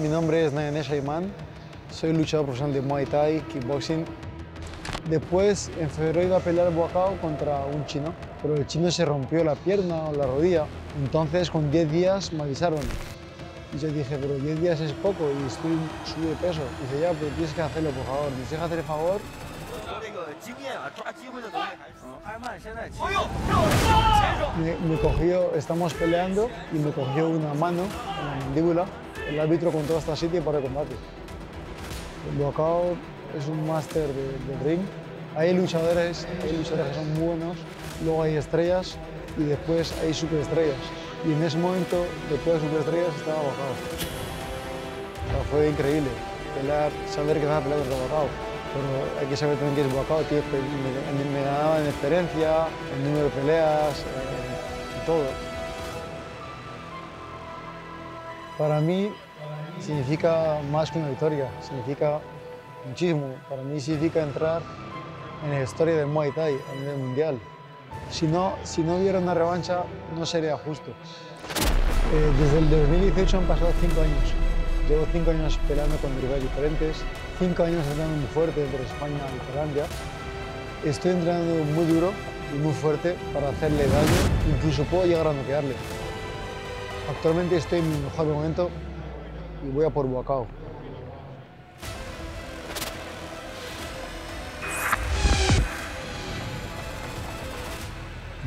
Mi nombre es Nayanesh Ayman, soy luchador profesional de Muay Thai, kickboxing. Después, en febrero iba a pelear boxeo contra un chino, pero el chino se rompió la pierna o la rodilla. Entonces, con 10 días me avisaron. Y yo dije, pero 10 días es poco y estoy subido peso. Y dice, ya, pero tienes que hacerlo, por favor. Dice, deja hacer el favor. Me, cogió, estamos peleando y me cogió una mano en la mandíbula. El árbitro contó hasta 7 para el combate. El Bocao es un máster del de ring. Hay luchadores, hay luchadores que son buenos, luego hay estrellas y después hay superestrellas. Y en ese momento, después de superestrellas, estaba boxeo. O sea, fue increíble pelear, saber que vas a pelear contra boxeo. Pero hay que saber también que es tienes pe- me, me ganaba en experiencia, en número de peleas, en todo. Para mí significa más que una victoria, significa muchísimo. Para mí significa entrar en la historia del Muay Thai a nivel mundial. Si no, si no hubiera una revancha, no sería justo. Eh, desde el 2018 han pasado cinco años. Llevo cinco años peleando con rivales diferentes, cinco años entrenando muy fuerte entre España y Tailandia. Estoy entrenando muy duro y muy fuerte para hacerle daño, incluso puedo llegar a noquearle. Actualmente estoy en mi mejor momento y voy a por Boacao.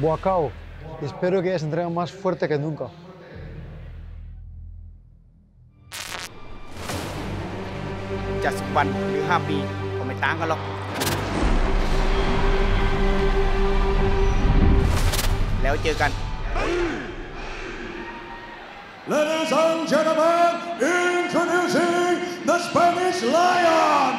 Boacao, espero que hayas entrenado más fuerte que nunca. จะสิบวันหรือห้าปีก็ไม่ต่างกันหรอก แล้วเจอกัน Ladies and gentlemen, introducing the Spanish Lion,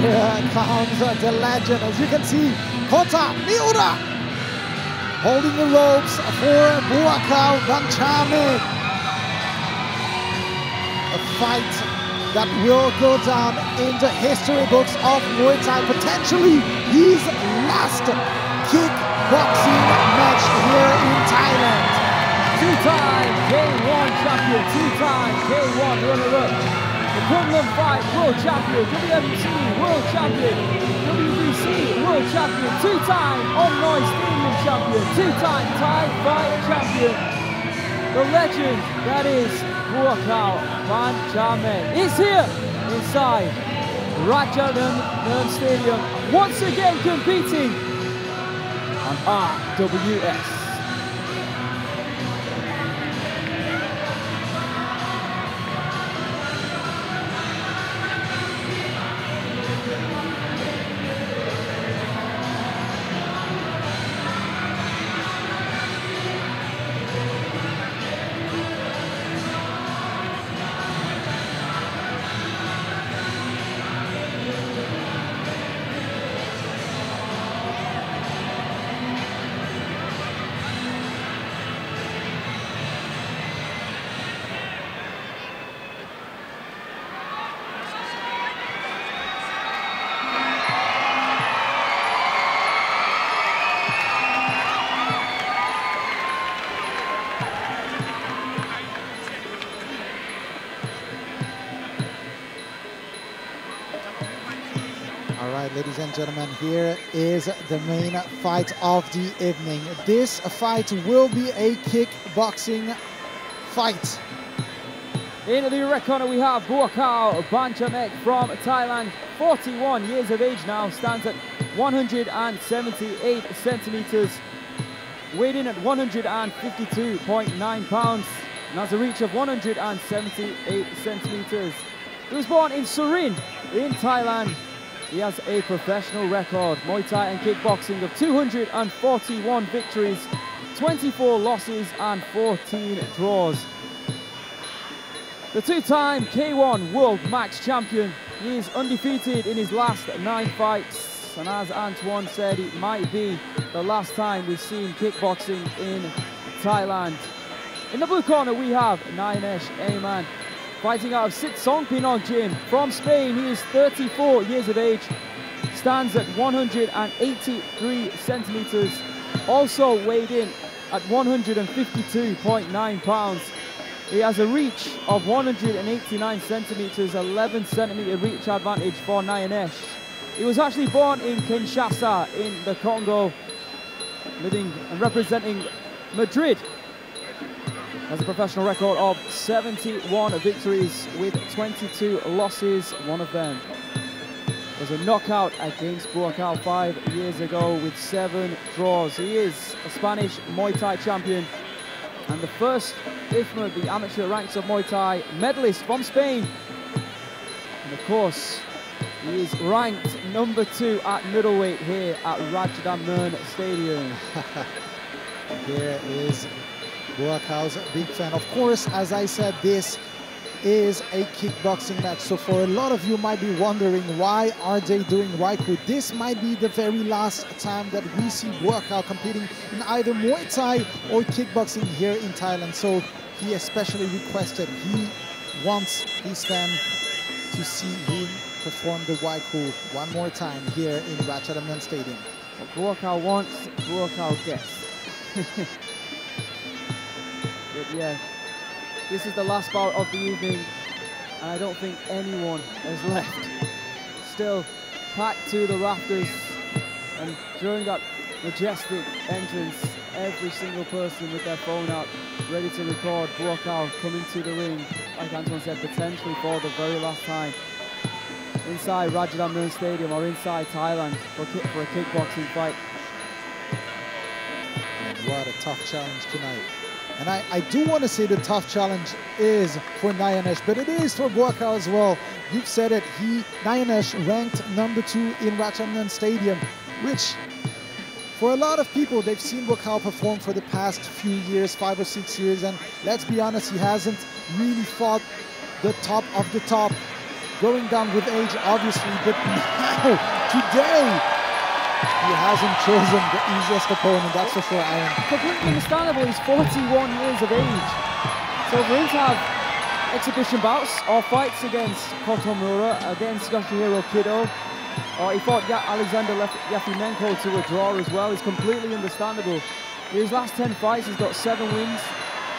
Here comes the legend. As you can see, Kota Miura holding the ropes for Buakaw Banchamek. A fight that will go down in the history books of Muay Thai. Potentially his last kickboxing match here in Thailand. Two-time K1 champion, two-time K1 runner-up, Kunlun Fight World Champion, WWC World Champion, WBC World Champion, two-time Omnoi Stadium Champion, two-time Thai Fight Champion. The legend that is Buakaw Banchamek is here inside Rajadamnern Stadium, once again competing on RWS. Gentlemen, here is the main fight of the evening. This fight will be a kickboxing fight. In the red corner, we have Buakaw Banchamek from Thailand, 41 years of age now, stands at 178 centimeters, weighed in at 152.9 pounds, and has a reach of 178 centimeters. He was born in Surin, in Thailand. He has a professional record, Muay Thai and kickboxing, of 241 victories, 24 losses, and 14 draws. The two-time K1 World Max Champion. He is undefeated in his last nine fights. And as Antoine said, it might be the last time we've seen kickboxing in Thailand. In the blue corner, we have Nayanesh Ayman, fighting out of Sit Songpinong Gym from Spain. He is 34 years of age, stands at 183 centimeters, also weighed in at 152.9 pounds. He has a reach of 189 centimeters, 11 centimeter reach advantage for Nayanesh. He was actually born in Kinshasa in the Congo, living and representing Madrid. Has a professional record of 71 victories with 22 losses, one of them was a knockout against Buakaw five years ago with seven draws. He is a Spanish Muay Thai champion and the first IFMA, the amateur ranks of Muay Thai medalist from Spain. And of course, he is ranked number two at middleweight here at Rajadamnern Stadium. Here is Buakaw's big fan. Of course, as I said, this is a kickboxing match. So for a lot of you might be wondering why are they doing Wai Kru? This might be the very last time that we see Buakaw competing in either Muay Thai or kickboxing here in Thailand. So he especially requested, he wants his fan to see him perform the Wai Kru one more time here in Rajadamnern Stadium. Buakaw wants, Buakaw gets. but yeah, this is the last bout of the evening, and I don't think anyone has left. Still packed to the rafters, and during that majestic entrance, every single person with their phone out, ready to record Buakaw coming to the ring, like Anton said, potentially for the very last time inside Rajadamnern Stadium or inside Thailand for, for a kickboxing fight. What a tough challenge tonight. And I, I do want to say the tough challenge is for Nayanesh, but it is for Buakaw as well. You've said it. He Nayanesh ranked number two in Rajadamnern Stadium, which for a lot of people, they've seen Buakaw perform for the past few years, five or six years, and let's be honest, he hasn't really fought the top of the top going down with age, obviously, but now, today, he hasn't chosen the easiest opponent, that's for sure, Aaron. Completely understandable, he's 41 years of age. So for him to have exhibition bouts or fights against Kota Miura, against Yoshihiro Kido, or he fought Alexander Yafimenko to a draw as well, is completely understandable. In his last 10 fights, he's got seven wins,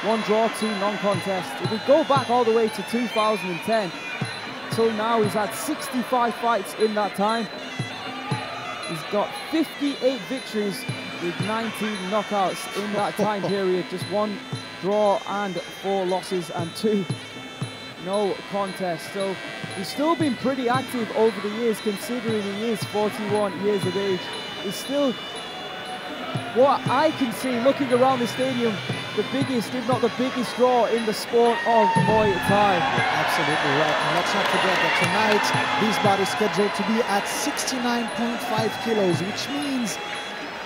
one draw, two non-contest. If we go back all the way to 2010, till now he's had 65 fights in that time. He's got 58 victories with 19 knockouts in that time period. Just one draw and four losses and two no contest. So he's still been pretty active over the years considering he is 41 years of age. He's still what I can see looking around the stadium, the biggest, if not the biggest draw in the sport of Muay Thai. Absolutely right. And let's not forget that tonight this bout is scheduled to be at 69.5 kilos, which means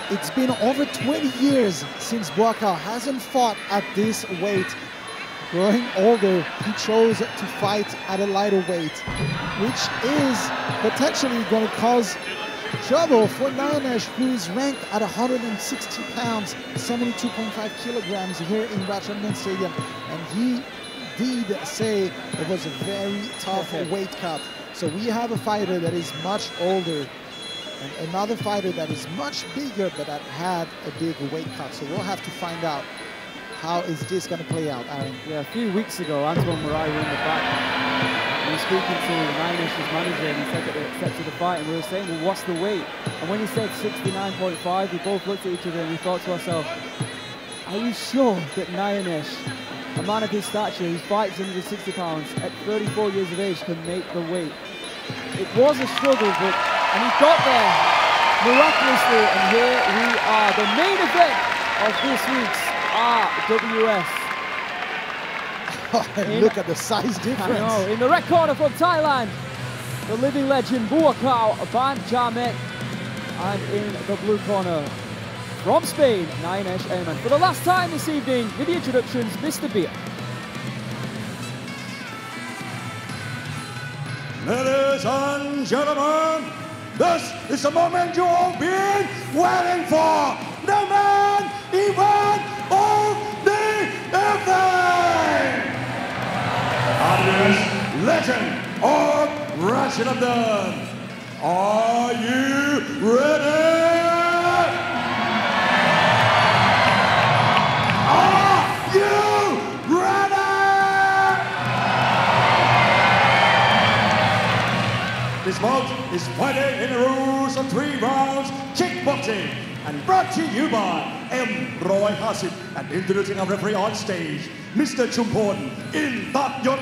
it's been over 20 years since Buakaw hasn't fought at this weight. Growing older, he chose to fight at a lighter weight, which is potentially going to cause trouble for Nayanesh, who is ranked at 160 pounds, 72.5 kilograms here in Rajadamnern Stadium. And he did say it was a very tough weight cut. So we have a fighter that is much older and another fighter that is much bigger but that had a big weight cut. So we'll have to find out how is this going to play out, Aaron. Yeah, a few weeks ago, Antoine Moraes were in the back we were speaking to Nine manager and he said that they accepted the fight and we were saying, well, what's the weight? And when he said 69.5, we both looked at each other and we thought to ourselves, are you sure that Nayanesh, a man of his stature who fights under 60 pounds at 34 years of age can make the weight? It was a struggle, but and he got there miraculously. And here we are, the main event of this week's RWS. Look at the size difference. I know. In the red corner from Thailand, the living legend Buakaw Ban Jamek. And in the blue corner from Spain, Nayanesh Ayman. For the last time this evening, with the introductions, Mr. Beer. Ladies and gentlemen, this is the moment you all been waiting for. The man event of the evening! Legend of Rajadamnern. Are you ready? Are you ready? This bout is fighting in the rules of three rounds kickboxing and brought to you by M. Roy Hasib and introducing our referee on stage, Mr. Chumpon in Yot.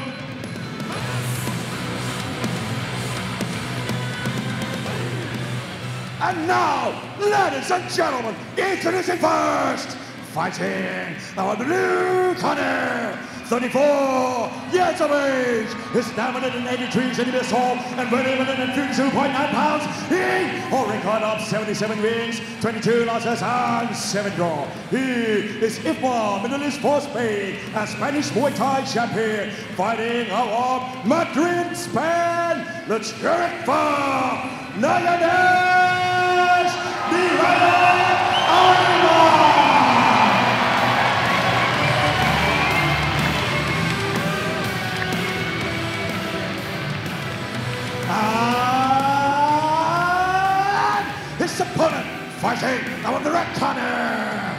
And now, ladies and gentlemen, introducing first, fighting our blue corner, 34 years of age, is 983 centimeters tall and weighing 152.9 pounds. He a record of 77 wins, 22 losses and 7 draw. He is IFMA Middle East for Spain, a Spanish Muay Thai champion, fighting out of Madrid, Spain. Let's hear it for Nayanesh Ayman! And his opponent fighting now on the red corner.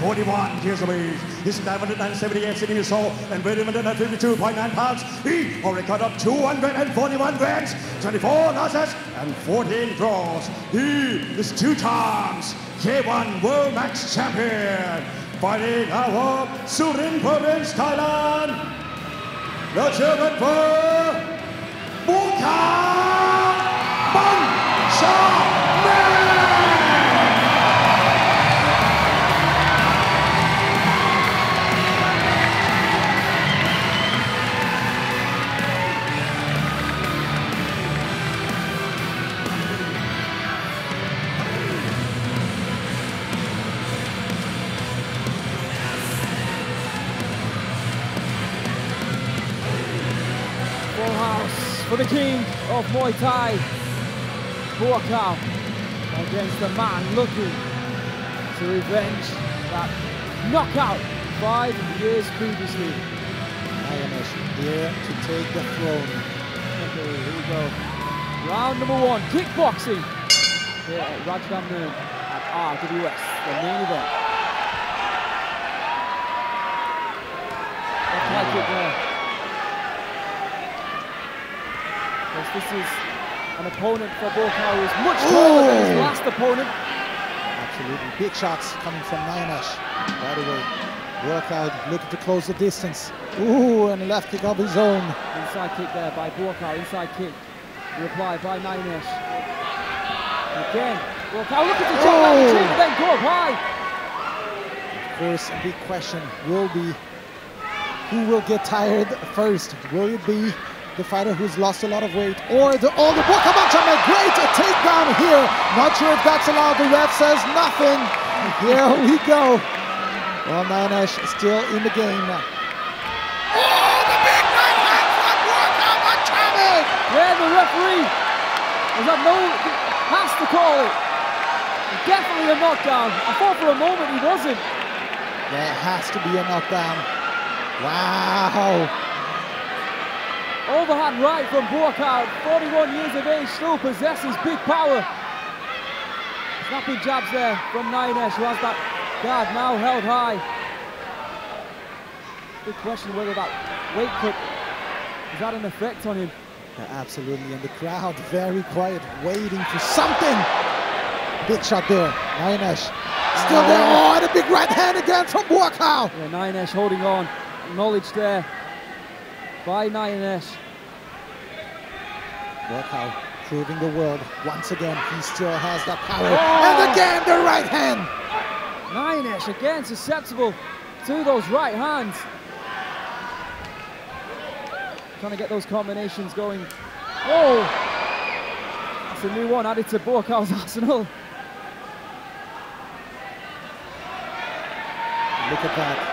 41 years of age. He's 978 centimeters tall and weighing 152.9 pounds. He already cut up 241 wins, 24 losses, and 14 draws. He is two times K1 World Max Champion. Fighting out of Surin Province, Thailand. The German for Buakaw House for the king of Muay Thai, Buakaw, against the man looking to revenge that knockout five years previously. Lioness here to take the throne. Okay, here we go. Round number one, kickboxing. Here at Rajadamnern at RWS, the main event. Left high kick there. Yes, this is an opponent for Buakaw who is much taller than his last opponent. Absolutely big shots coming from Nayanesh. By the way, workout looking to close the distance. Ooh, and left kick of his own. Inside kick there by Buakaw, inside kick. Reply by Nayanesh. Again, Buakaw looking to jump down the chin then go up high. Of course, a big question will be who will get tired first? Will it be the fighter who's lost a lot of weight or the older Bukabacha? Great takedown here. Not sure if that's allowed. The ref says nothing. Here we go. Well, Nayanesh still in the game. Oh, the big right hand from Bukabacha! Yeah, the referee has had no, has to call it. Definitely a knockdown. I thought for a moment he wasn't. There has to be a knockdown. Wow. Overhand right from Buakaw, 41 years of age, still possesses big power. Snapping jabs there from Nayanesh, who has that guard now held high. Big question whether that weight cut has had an effect on him. Yeah, absolutely, and the crowd very quiet, waiting for something. Big shot there, Nayanesh. Still there, oh, and a big right hand again from Buakaw. Yeah, Nayanesh holding on. Knowledge there by Nayanesh. Buakaw proving the world once again, he still has that power. Oh! And again, the right hand. Nayanesh again susceptible to those right hands. Trying to get those combinations going. Oh! That's a new one added to Buakaw's arsenal. Look at that.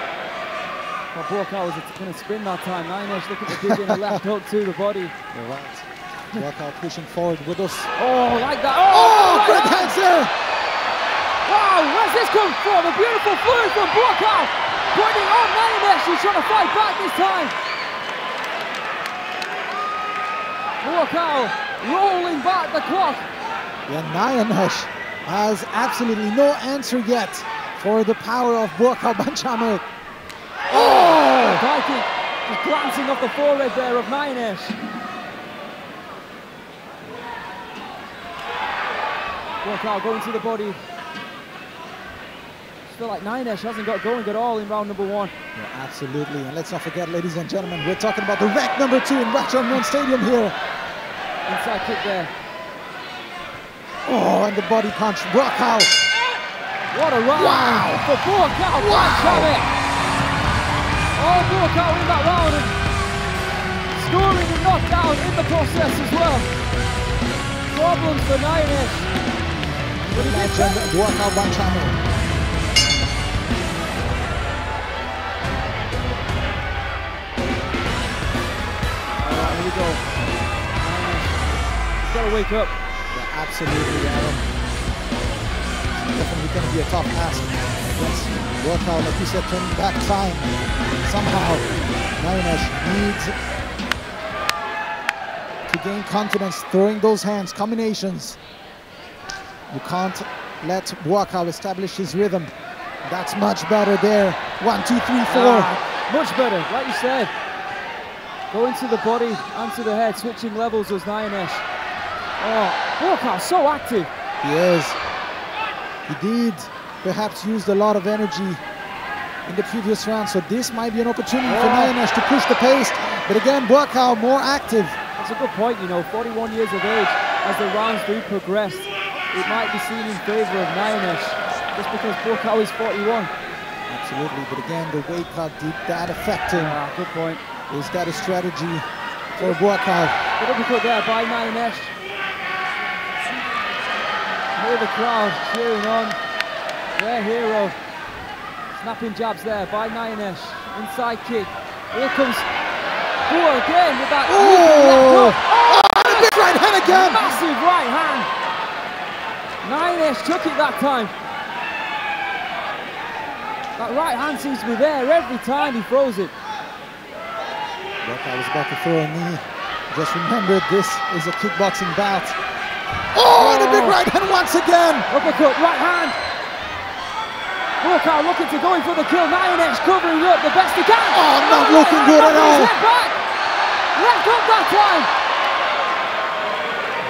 Well, Buakaw was going to spin that time. Nayanesh looking to dig in a left hook to the body. You're right. Pushing forward with us. Oh, like that. Oh, right great hand. hands there. Wow, where's this come from? A beautiful fluid from Buakaw. Pointing on Nayanesh. He's trying to fight back this time. Buakaw rolling back the clock. Yeah, Nayanesh has absolutely no answer yet for the power of Buakaw Banchamek. Viking just glancing off the forehead there of Nayanesh. Buakaw going to the body. Feel like Nayanesh hasn't got going at all in round number one. Yeah, absolutely. And let's not forget, ladies and gentlemen, we're talking about the rank number two in Rajadamnern Stadium here. Inside kick there. Oh, and the body punch. Buakaw. What a round Wow. for Buakaw Wow. Banchamek. Oh, Buakaw in that round and scoring a knockdown in the process as well. Problems for Nayanesh. But he did Legend better. Buakaw Banchamek. All right, here we go. He's got to wake up. Yeah, absolutely, Adam. Definitely going to be a tough task against out, like you said, turn back time. Somehow, Nayanesh needs to gain confidence, throwing those hands, combinations. You can't let Buakaw establish his rhythm. That's much better there. One, two, three, four. Ah, much better, like you said. Going to the body and to the head, switching levels was Nayanesh. Oh, Buakaw so active. He is. He did perhaps used a lot of energy in the previous round, so this might be an opportunity for. Nayanesh to push the pace. But again, Buakaw more active. That's a good point, you know, 41 years of age. As the rounds do progress, it might be seen in favour of Nayanesh, just because Buakaw is 41. Absolutely, but again, the weight cut, did that affect him? Ah, good point. Is that a strategy for Buakaw? Good uppercut there by Nayanesh. Hear the crowd cheering on their hero. Snapping jabs there by Nayanesh. Inside kick. Here comes Boa again with that Oh! leaping left hook. Oh, oh, and a big right hand again. Massive right hand. Nayanesh took it that time. That right hand seems to be there every time he throws it. I was about to throw a knee. Just remember, this is a kickboxing bout. Oh, and a big Oh. right hand once again. Uppercut, right hand. Buakaw looking to go in for the kill. Nayanesh covering up the best he can. Oh, not looking good at all. head back. Left hook that time.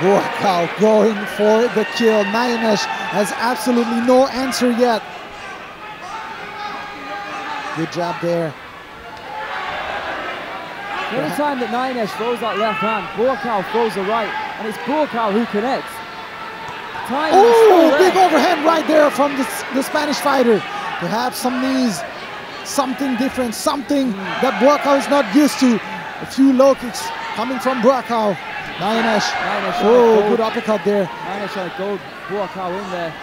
Buakaw going for the kill. Nayanesh has absolutely no answer yet. Good job there. Every time that Nayanesh throws that left hand, Buakaw throws the right, and it's Buakaw who connects. Oh, big overhand right there from the, the Spanish fighter. To have some knees, something different, something that Buakaw is not used to. A few low kicks coming from. Nayanesh. Nine-ish Oh, good uppercut there. Nayanesh trying to goad Buakaw in there.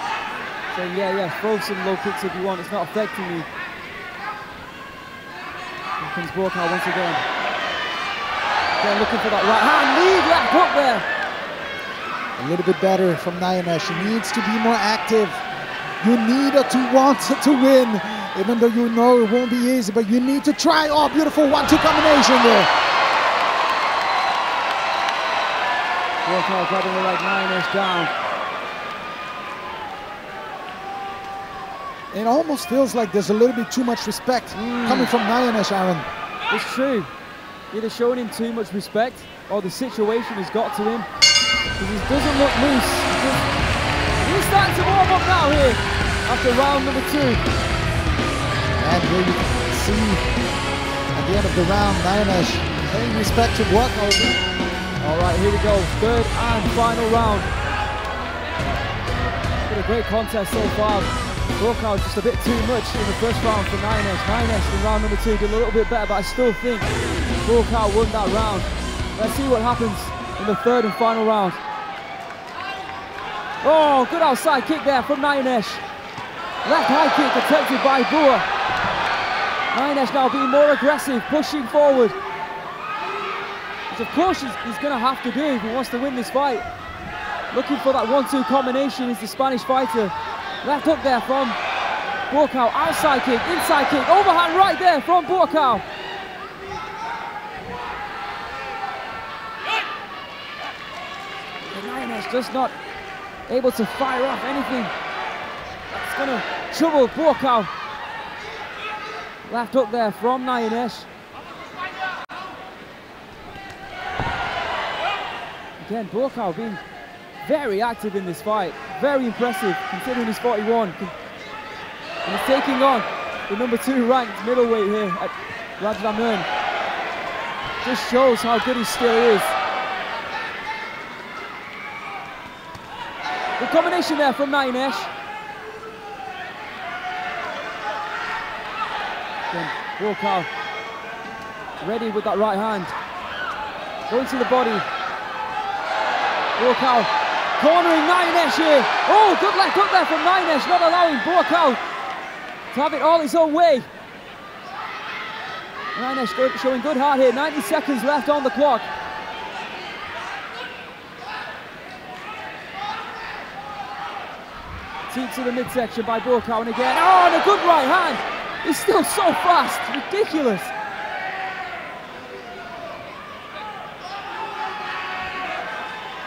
Saying, yeah, yeah, throw some low kicks if you want, it's not affecting me. Here comes Buakaw once again. Again, looking for that right hand, lead left hook there. A little bit better from Nayanesh. He needs to be more active. You need to want to win, even though you know it won't be easy, but you need to try. Oh, beautiful one-two combination there. Buakaw grabbing the Nayanesh down. It almost feels like there's a little bit too much respect hmm. coming from Nayanesh, Aaron. It's true. Either showing him too much respect or the situation has got to him. Because he doesn't look loose. He just- He's starting to warm up now here after round number two. And you see at the end of the round, Nayanesh paying respect to Buakaw. All right, here we go. Third and final round. It's been a great contest so far. Buakaw just a bit too much in the first round for Nines. Nines in round number two did a little bit better, but I still think Buakaw won that round. Let's see what happens in the third and final round. Oh, good outside kick there from Nines. Left high kick attempted by Bua. Nines now being more aggressive, pushing forward. Which of course he's, he's going to have to do if he wants to win this fight. Looking for that one-two combination is the Spanish fighter. Left hook there from Buakaw. Outside kick, inside kick, overhand right there from Buakaw. Lioness just not able to fire off anything. That's going to trouble Buakaw. Left up there from Nayanesh. Again, Buakaw being very active in this fight. Very impressive considering he's 41. And he's taking on the number two ranked middleweight here at Rajadamnern. Just shows how good he still is. The combination there from Nayanesh. Then ready with that right hand. Going to the body. Buakaw cornering Nayanesh here. Oh, good left hook there from Nayanesh, not allowing Buakaw to have it all his own way. Nayanesh showing good heart here. 90 seconds left on the clock. Deep to the midsection by Buakaw and again. Oh, and a good right hand. He's still so fast. Ridiculous.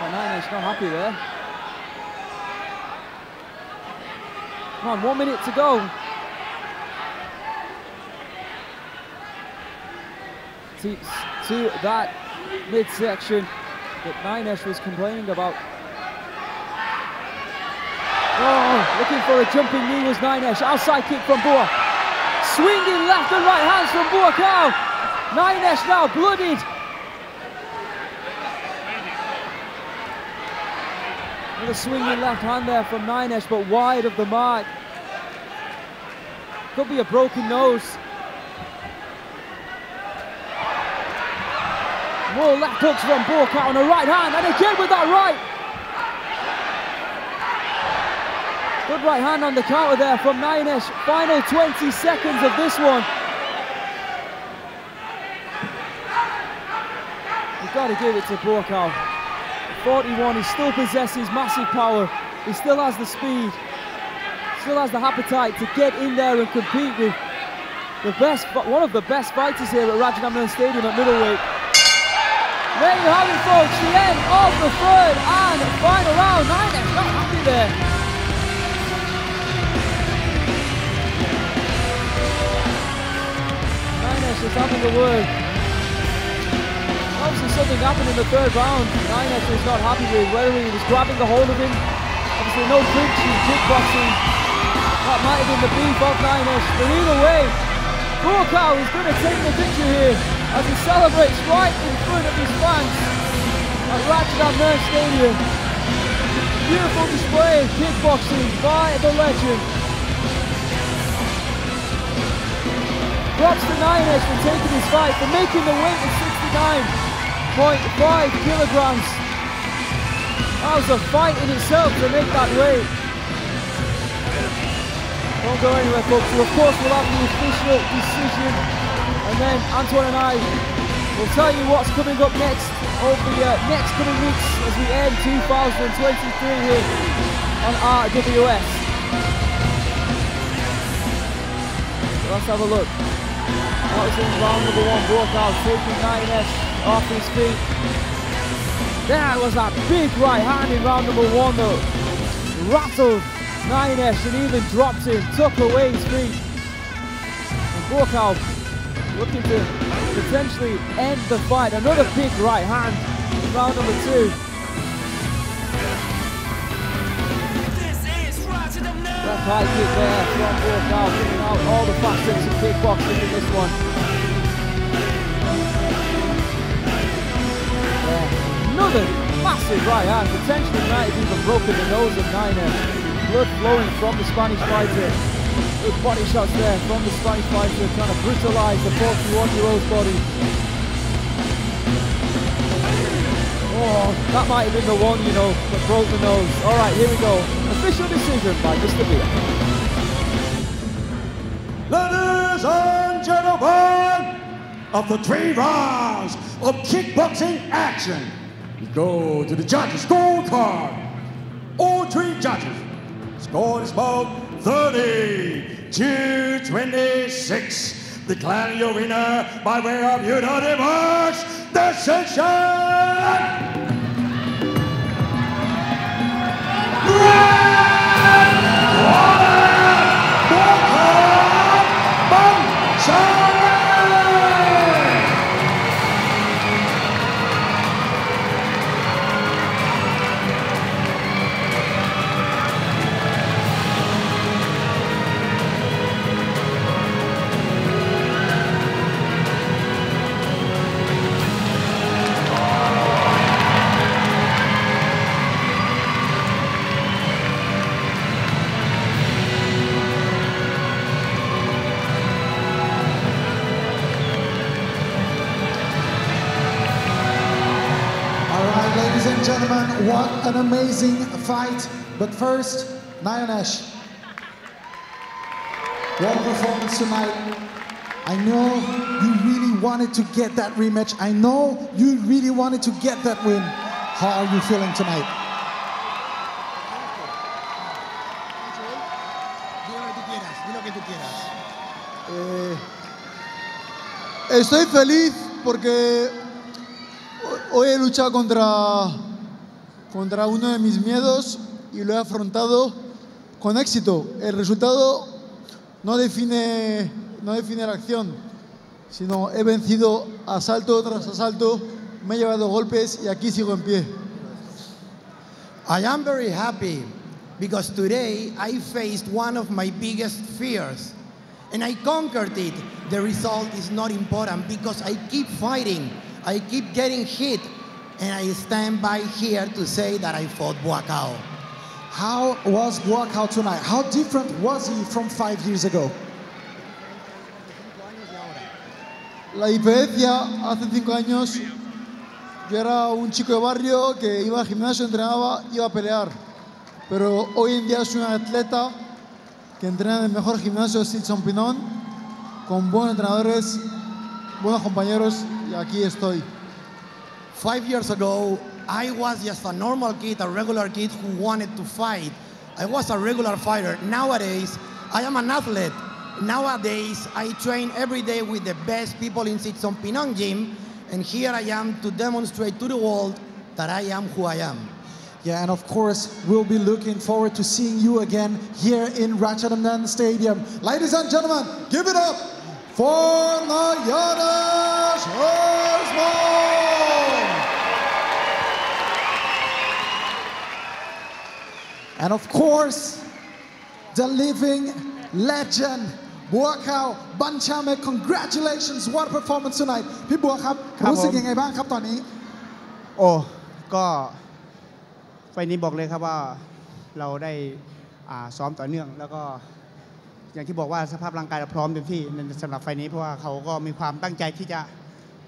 Nayanesh not happy there. Come on, one minute to go. To that midsection that Nayanesh was complaining about. Oh, looking for a jumping knee was Nayanesh. Outside kick from Bua. Swinging left and right hands from Boa Buakaw. Nayanesh now bloodied. With a swinging left hand there from Nayanesh, but wide of the mark. Could be a broken nose. More left hooks from Buakaw on a right hand, and again with that right. Good right hand on the counter there from Nayanesh. Final 20 seconds of this one. You've got to give it to Buakaw. 41, he still possesses massive power. He still has the speed, still has the appetite to get in there and compete with the best, one of the best fighters here at Rajadamnern Stadium at middleweight. There you have it, folks. The end of the third and final round. Nine not happy there. Is having a word. Obviously something happened in the third round. Nayanesh was not happy with whether he was grabbing the hold of him. Obviously no clinching, kickboxing. That might have been the beef of Nayanesh. But either way, Buakaw is going to take the picture here as he celebrates right in front of his fans at Rajadamnern Stadium. Beautiful display of kickboxing by the legend. Props to Nayanesh for taking his fight, for making the weight at 69.5 kilograms. That was a fight in itself to make that weight. Don't go anywhere folks, of course we'll have the official decision and then Antoine and I will tell you what's coming up next over the uh, next coming weeks as we end 2023 here on RWS. So let's have a look. That was in round number one, Buakaw taking 9S off his feet. That was a big right hand in round number one though. Rattled 9S and even dropped him, took away his feet. And Buakaw looking to potentially end the fight. Another big right hand in round number two. There from bringing out all the facets of kickboxing in this one. Another massive right hand, potentially might have even broken the nose of Niner. Blood flowing from the Spanish fighter. Good body shots there from the Spanish fighter, trying to brutalize the 41-year-old's body. Oh, that might have been the one, you know, that broke the nose. All right, here we go. Official decision by Mr. Beer. Ladies and gentlemen, of the three rounds of kickboxing action, we go to the judges' scorecard. All three judges scored is about 30 to 26. Declaring your winner by way of unanimous decision. But first, Nayanesh, what performance tonight. I know you really wanted to get that rematch. I know you really wanted to get that win. How are you feeling tonight? Eh, estoy feliz porque hoy he luchado contra contra uno de mis miedos y lo he afrontado con éxito. El resultado no define, no define la acción, sino he vencido asalto tras asalto, me he llevado golpes y aquí sigo en pie. I am very happy because today I faced one of my biggest fears and I conquered it. The result is not important because I keep fighting, I keep getting hit, and I stand by here to say that I fought Buakaw. How was Buakaw tonight? How different was he from five years ago? La diferencia, hace cinco años yo era un chico de barrio que iba al gimnasio, entrenaba, iba a pelear. Pero hoy en día soy un atleta que entrena en el mejor gimnasio de Silson Pinón, con buenos entrenadores, buenos compañeros y aquí estoy. Five years ago, I was just a normal kid, a regular kid who wanted to fight. I was a regular fighter. Nowadays, I am an athlete. Nowadays, I train every day with the best people in Sitsongpeenong Gym, and here I am to demonstrate to the world that I am who I am. Yeah, and of course, we'll be looking forward to seeing you again here in Rajadamnern Stadium. Ladies and gentlemen, give it up for Nayanesh Ayman! And of course, the living legend, บัวขาวบัญชาเมฆ congratulations what a performance tonight พี่บัวครับ ครับรู้สึกผม ยังไงบ้างครับตอนนี้ โอ้ก็ไฟล์นี้บอกเลยครับว่าเราได้อ่าซ้อมต่อเนื่อง แล้วก็อย่างที่บอกว่าสภาพร่างกายเราพร้อมเต็มที่ในสำหรับไฟล์นี้เพราะว่าเขาก็มีความตั้งใจที่จะ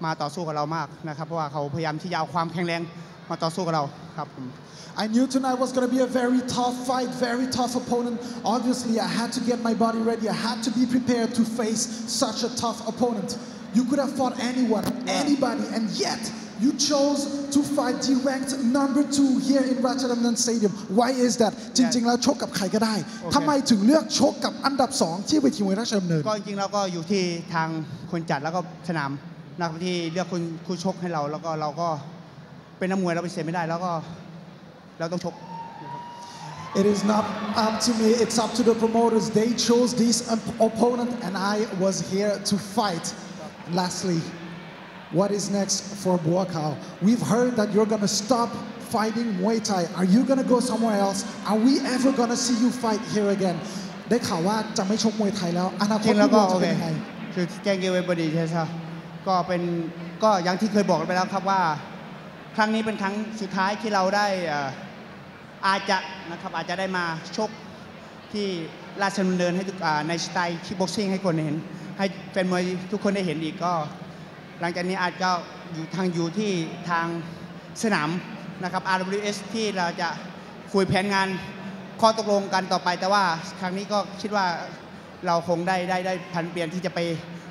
มาต่อสู้กับเรามากนะครับ เพราะว่าเขาพยายามที่จะเอาความแข็งแรง มาต่อสู้กับเราครับผม I knew tonight was going to be a very tough fight, very tough opponent. Obviously, I had to get my body ready. I had to be prepared to face such a tough opponent. You could have fought anyone, anybody, and yet you chose to fight the ranked number two here in Ratchanamnan Stadium. Why is that? จริงๆแล้วชกกับใครก็ได้ทำไมถึงเลือกชกกับอันดับสองที่เวทีมวยราชดำเนินก็จริงๆแล้วก็อยู่ที่ทางคนจัดแล้วก็สนามนะครับที่เลือกคุณคู่ชกให้เราแล้วก็เราก็ เป็นนักมวยเราไปฏิเสียไม่ได้แล้วก็เราต้องชก It is not up to me, it's up to the promoters. They chose this op- opponent and I was here to fight. Lastly, what is next for Buakao? We've heard that you're going to stop fighting Muay Thai. Are you going to go somewhere else? Are we ever going to see you fight here again? ได้ข่าวว่าจะไม่ชกมวยไทยแล้ว อนาคจริตงแล้วพี่บัก็วโอจะเคเป็นยังไงคือแจ้งเกวเบอดีใช่ไหมครับก็เป็นก็อย่างที่เคยบอกไปแล้วครับว่า ครั้งนี้เป็นครั้งสุดท้ายที่เราได้อาจจะนะครับอาจจะได้มาชกที่ราชดำเนินให้ทุกในสไตล์คิกบ็อกซิ่งให้คนเห็น ให้แฟนมวยทุกคนได้เห็นอีกก็ หลังจากนี้อาจจะอยู่ทางอยู่ที่ทางสนามนะครับ RWS ที่เราจะคุยแผนงานข้อตกลงกันต่อไป แต่ว่าครั้งนี้ก็คิดว่าเราคงได้ได้ได้พันเปลี่ยนที่จะไป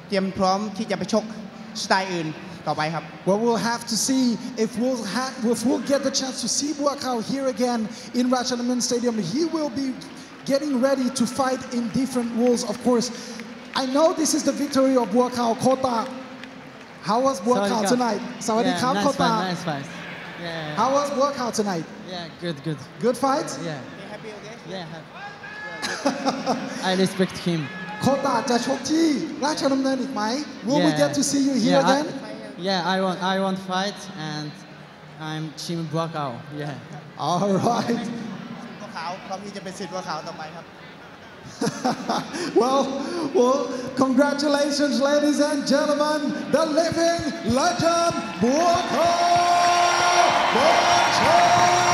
เตรียมพร้อมที่จะไปชกสไตล์อื่น ต่อไปครับ Well, we'll have to see if we'll, if we'll get the chance to see Buakaw here again in Rajadamnern Stadium. He will be getting ready to fight in different rules, of course. I know this is the victory of Buakaw Kota. How was Buakaw tonight? Nice Fight, nice fight. Yeah. How was Buakaw tonight? Yeah, good, good. Good fight? Yeah. You happy okay? Yeah. I respect him. โคตาจะชกที่ราชดำเนินอีกไหม Will we get to see you here Yeah, again? Yeah, I want, I want fight, and I'm Team Blackout. Yeah. All right. well, well, congratulations, ladies and gentlemen, the living legend, Buakaw Banchamek!